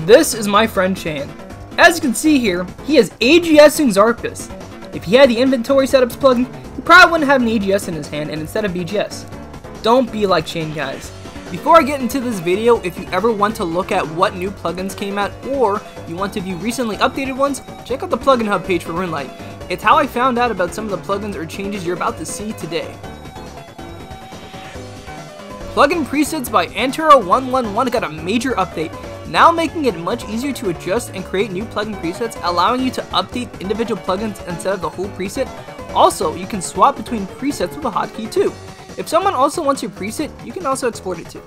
This is my friend Shane. As you can see here, he has AGSing Xarpus. If he had the inventory setups plugin, he probably wouldn't have an AGS in his hand and instead of BGS. Don't be like Shane guys. Before I get into this video, if you ever want to look at what new plugins came out or you want to view recently updated ones, check out the plugin hub page for Runelite. It's how I found out about some of the plugins or changes you're about to see today. Plugin presets by Antero111 got a major update, now making it much easier to adjust and create new plugin presets, allowing you to update individual plugins instead of the whole preset. Also, you can swap between presets with a hotkey too. If someone also wants your preset, you can also export it too.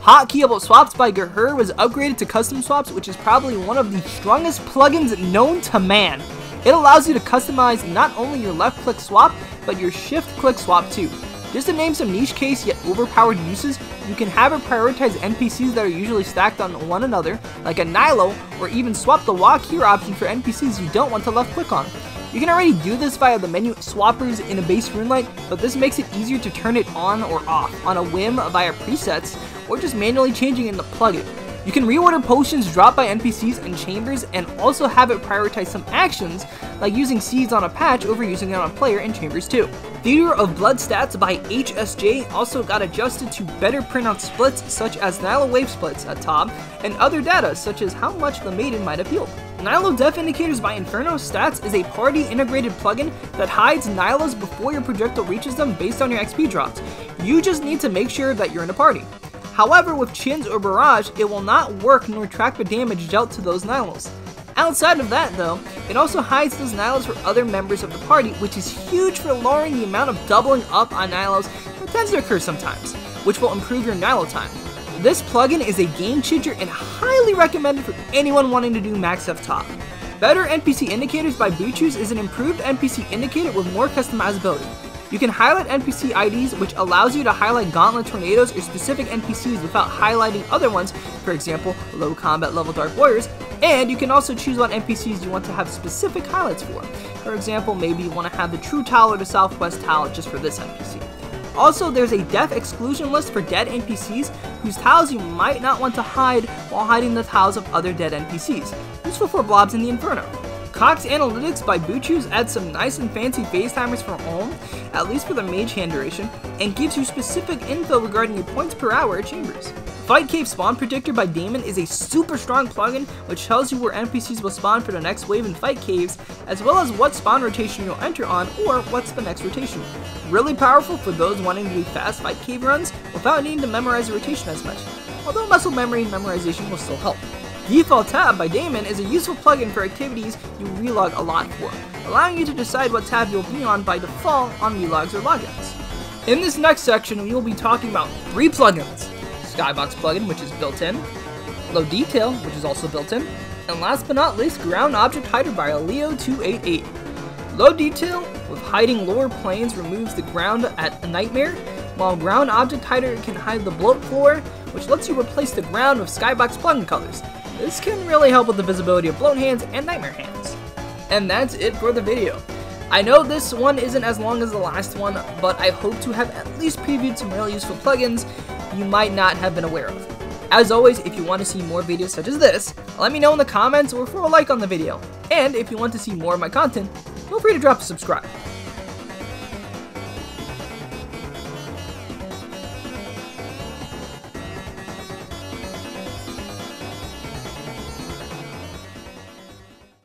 Hotkeyable Swaps by geheur was upgraded to Custom Swaps, which is probably one of the strongest plugins known to man. It allows you to customize not only your left click swap, but your shift click swap too. Just to name some niche case yet overpowered uses, you can have it prioritize NPCs that are usually stacked on one another, like a Nylo, or even swap the walk here option for NPCs you don't want to left click on. You can already do this via the menu swappers in a base Runelite, but this makes it easier to turn it on or off on a whim via presets, or just manually changing in the plugin. You can reorder potions dropped by NPCs and chambers and also have it prioritize some actions like using seeds on a patch over using it on a player in chambers too. Theater of Blood stats by HSJ also got adjusted to better print out splits such as Nylo wave splits at ToB and other data such as how much the maiden might have healed. Nylo Def Indicators by Inferno Stats is a party integrated plugin that hides Nylos before your projectile reaches them based on your XP drops. You just need to make sure that you're in a party. However, with Chins or Barrage, it will not work nor track the damage dealt to those Nylos. Outside of that though, it also hides those Nylos for other members of the party, which is huge for lowering the amount of doubling up on Nylos that tends to occur sometimes, which will improve your Nylo time. This plugin is a game changer and highly recommended for anyone wanting to do max F ToB. Better NPC Indicators by Buchus is an improved NPC indicator with more customizability. You can highlight NPC IDs, which allows you to highlight Gauntlet Tornadoes or specific NPCs without highlighting other ones, for example, low combat level Dark Warriors, and you can also choose what NPCs you want to have specific highlights for. For example, maybe you want to have the True Tile or the Southwest Tile just for this NPC. Also, there's a death exclusion list for dead NPCs whose tiles you might not want to hide while hiding the tiles of other dead NPCs, useful for blobs in the Inferno. Cox Analytics by Buchus adds some nice and fancy phase timers for Olm, at least for the mage hand duration, and gives you specific info regarding your points per hour at chambers. Fight Cave Spawn Predictor by Damen is a super strong plugin which tells you where NPCs will spawn for the next wave in fight caves, as well as what spawn rotation you'll enter on or what's the next rotation. Really powerful for those wanting to do fast fight cave runs without needing to memorize rotation as much, although muscle memory and memorization will still help. Default Tab by Damen is a useful plugin for activities you relog a lot for, allowing you to decide what tab you'll be on by default on relogs or logins. In this next section, we will be talking about three plugins. Skybox plugin, which is built in, Low Detail, which is also built in, and last but not least, Ground Object Hider by Leo288. Low Detail, with hiding lower planes, removes the ground at a Nightmare, while Ground Object Hider can hide the bloat floor, which lets you replace the ground with Skybox plugin colors. This can really help with the visibility of bloat hands and nightmare hands. And that's it for the video. I know this one isn't as long as the last one, but I hope to have at least previewed some really useful plugins you might not have been aware of. As always, if you want to see more videos such as this, let me know in the comments or throw a like on the video. And if you want to see more of my content, feel free to drop a subscribe.